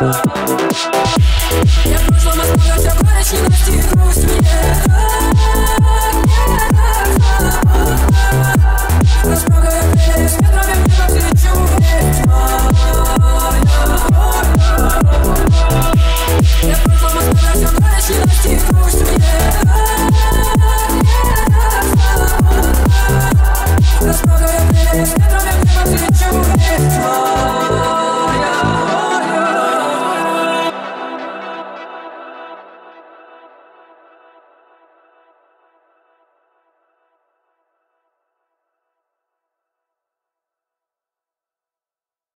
Thank